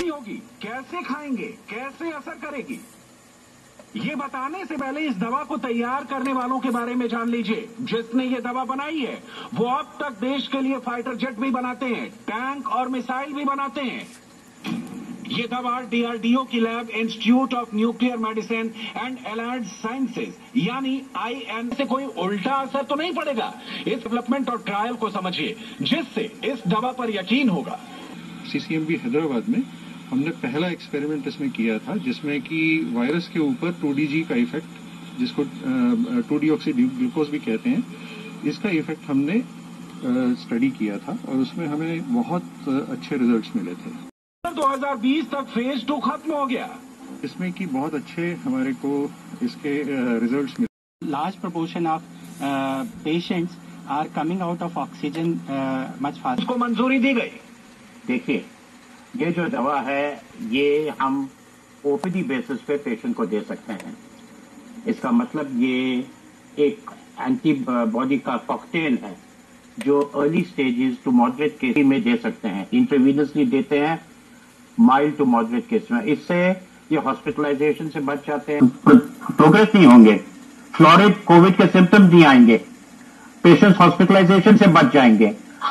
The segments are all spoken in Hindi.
नहीं होगी। कैसे खाएँगे? कैसे असर करेगी? ये बताने से पहले इस दवा को तैयार करने वालों के बारे में जान लीजिए। जिसने ये दवा बनाई है, वो अब तक देश के लिए फाइटर जेट भी बनाते हैं, टैंक और मिसाइल भी बनाते हैं। ये दवा डीआरडीओ की lab institute of nuclear medicine and allied sciences यानी आईएन से कोई उल्टा असर तो नहीं पड़ेगा। इस डेवलपमेंट और ट्रायल को समझिए, जिससे इस दवा पर यकीन होगा। सीसीएमबी हैदराबाद में हमने पहला एक्सपेरिमेंट इसमें किया था जिसमें कि वायरस के ऊपर टू का इफ़ेक्ट जिसको टू डी ग्लूकोज भी कहते हैं इसका इफ़ेक्ट हमने स्टडी किया था और उसमें हमें बहुत अच्छे रिजल्ट्स मिले थे। 2020 तक फ़ेज़ टू खत्म हो गया। इसमें कि बहुत अच्छे हमारे को इसके रिजल्ट्स मिले। Large proportion of patients are coming out of oxygen much faster. उसको मंजूरी दी गई। देखिए ये जो दवा है, ये हम ओपीडी बेसिस पे पेशेंट को दे सकते हैं। इसका मतलब ये एक एंटीबॉडी का कॉकटेल है, जो early stages to moderate case में दे सकते हैं। इंट्रावीनसली देते हैं माइल्ड टू मॉडरेट केस में। इससे ये हॉस्पिटलाइजेशन से बच जाते हैं। प्रोग्रेस नहीं होंगे। फ्लोरिड कोविड के सिम्टम्स नहीं आएँगे। पेशेंट्स हॉस्पिटलाइजेशन से बच जाएँगे।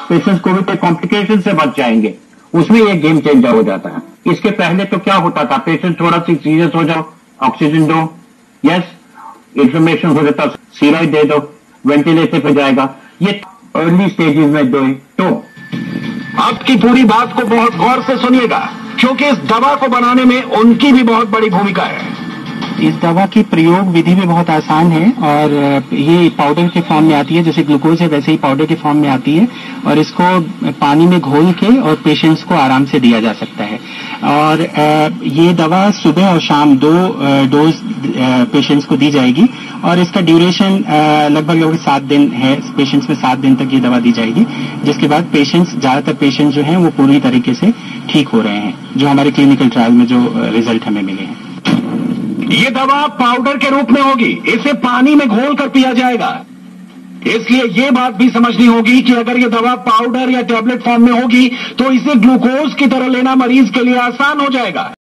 पेशेंट्स कोविड के कॉम्प्लिकेशन से बच जाएँगे। उसमें ये गेम चेंजर हो जाता है। इसके पहले तो क्या होता था? पेशेंट थोड़ा सी सीरियस हो जाओ ऑक्सीजन दो। यस इन्फॉर्मेशन हो जाता सीराइड दे दो वेंटिलेटर पे जाएगा। ये अर्ली स्टेजेस में दो तो आपकी पूरी बात को बहुत गौर से सुनिएगा, क्योंकि इस दवा को बनाने में उनकी भी बहुत बड़ी भूमिका है। इस दवा की प्रयोग विधि भी बहुत आसान है और ये पाउडर के फॉर्म में आती है, जैसे ग्लूकोज है, वैसे ही पाउडर के फॉर्म में आती है और इसको पानी में घोल के और पेशेंट्स को आराम से दिया जा सकता है। और ये दवा सुबह और शाम दो डोज पेशेंट्स को दी जाएगी और इसका ड्यूरेशन लगभग लगभग सात दिन है पेशेंट्स में सात दिन तक ये दवा दी जाएगी, जिसके बाद पेशेंट्स ज़्यादातर पेशेंट्स जो हैं, वो पूरी तरीके से ठीक हो रहे हैं, जो हमारे क्लिनिकल ट्रायल में जो रिज़ल्ट हमें मिले हैं। ये दवा पाउडर के रूप में होगी। इसे पानी में घोल कर पिया जाएगा। इसलिए ये बात भी समझनी होगी कि अगर ये दवा पाउडर या टैबलेट फॉर्म में होगी तो इसे ग्लूकोज की तरह लेना मरीज़ के लिए आसान हो जाएगा।